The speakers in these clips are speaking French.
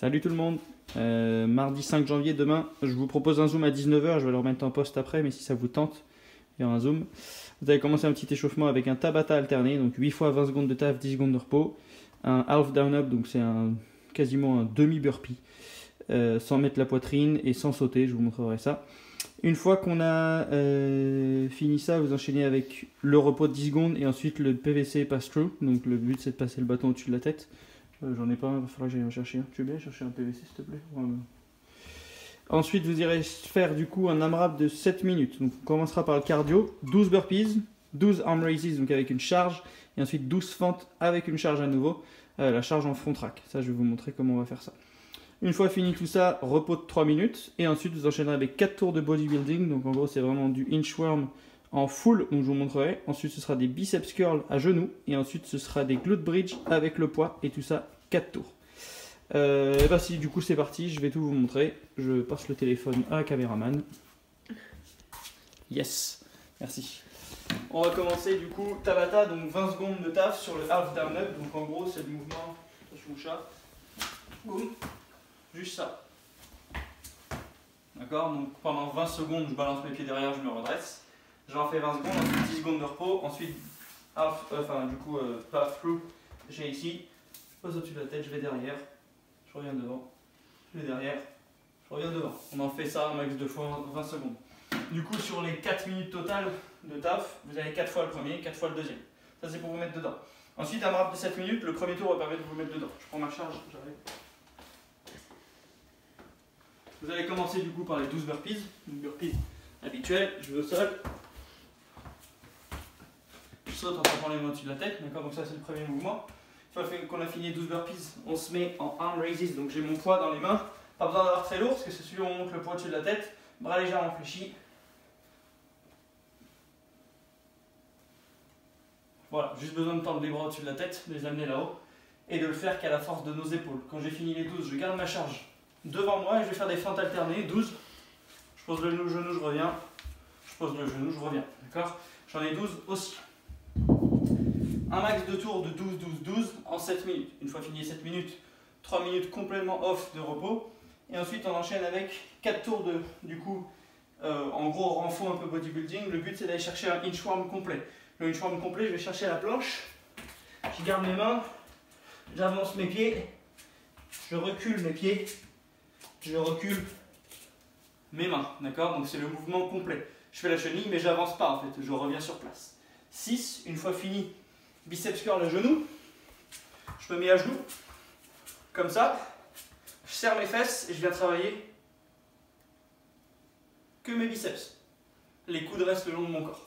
Salut tout le monde. Euh, mardi 5 janvier, demain, je vous propose un zoom à 19h. Je vais le remettre en poste après, mais si ça vous tente, il y aura un zoom. Vous allez commencer un petit échauffement avec un Tabata alterné, donc 8 fois 20 secondes de taf, 10 secondes de repos. Un half down up, donc c'est un, quasiment un demi burpee, euh, sans mettre la poitrine et sans sauter. Je vous montrerai ça. Une fois qu'on a euh, fini ça, vous enchaînez avec le repos de 10 secondes et ensuite le PVC pass-through. Donc le but c'est de passer le bâton au-dessus de la tête. Euh, j'en ai pas un, il falloir que j'aille en chercher un. Tu veux bien chercher un PVC s'il te plaît Ensuite vous irez faire du coup un AMRAP de 7 minutes. Donc on commencera par le cardio, 12 burpees, 12 arm raises donc avec une charge et ensuite 12 fentes avec une charge à nouveau. Euh, la charge en front track. Ça je vais vous montrer comment on va faire ça. Une fois fini tout ça, repos de 3 minutes. Et ensuite, vous enchaînerez avec 4 tours de bodybuilding. Donc en gros, c'est vraiment du inchworm en full, donc je vous montrerai. Ensuite, ce sera des biceps curls à genoux. Et ensuite, ce sera des glute bridge avec le poids. Et tout ça, 4 tours. Euh, et bah si, du coup, c'est parti. Je vais tout vous montrer. Je passe le téléphone à la caméraman. Yes, merci. On va commencer du coup Tabata, donc 20 secondes de taf sur le half down up. Donc en gros, c'est le mouvement. Mon chat. Boum. Juste ça. D'accord? Donc pendant 20 secondes, je balance mes pieds derrière, je me redresse. J'en fais 20 secondes, ensuite 10 secondes de repos. Ensuite, half, euh, enfin du coup, euh, path through. J'ai ici. Je pose au-dessus de la tête, je vais derrière. Je reviens devant. Je vais derrière. Je reviens devant. On en fait ça un max de fois 20 secondes. Du coup, sur les 4 minutes totales de taf, vous avez 4 fois le premier, 4 fois le deuxième. Ça, c'est pour vous mettre dedans. Ensuite, un rap de 7 minutes, le premier tour va permettre de vous mettre dedans. Je prends ma charge, j'arrive. Vous allez commencer du coup par les 12 burpees. Une burpee habituelle, je vais au sol. En tapant les mains au-dessus de la tête, d'accord Donc ça c'est le premier mouvement. Une fois qu'on a fini les 12 burpees, on se met en arm raises, donc j'ai mon poids dans les mains. Pas besoin d'avoir très lourd, parce que c'est celui où on monte le poids au-dessus de la tête. Bras légèrement fléchis. Voilà, juste besoin de tendre les bras au-dessus de la tête, de les amener là-haut, et de le faire qu'à la force de nos épaules. Quand j'ai fini les 12, je garde ma charge devant moi et je vais faire des fentes alternées, 12. Je pose le genou, je reviens. Je pose le genou, je reviens. D'accord J'en ai 12 aussi. Un max de tours de 12, 12, 12 en 7 minutes. Une fois fini 7 minutes, 3 minutes complètement off de repos. Et ensuite, on enchaîne avec 4 tours de, du coup, euh, en gros, renfort un peu bodybuilding. Le but, c'est d'aller chercher un inchworm complet. Le inchworm complet, je vais chercher la planche. Je garde mes mains. J'avance mes pieds. Je recule mes pieds je recule mes mains, d'accord? Donc c'est le mouvement complet. Je fais la chenille, mais j'avance pas en fait, je reviens sur place. 6, une fois fini, biceps curl le genou. Je me mets à genoux, comme ça. Je serre mes fesses et je viens travailler que mes biceps. Les coudes restent le long de mon corps.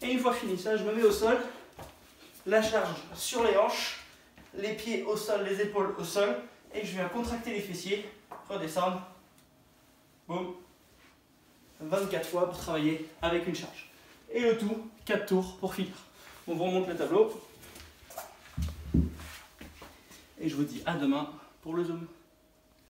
Et une fois fini ça, je me mets au sol, la charge sur les hanches, les pieds au sol, les épaules au sol, et je viens contracter les fessiers redescendre, boum, 24 fois pour travailler avec une charge. Et le tout, 4 tours pour finir. On remonte le tableau. Et je vous dis à demain pour le zoom.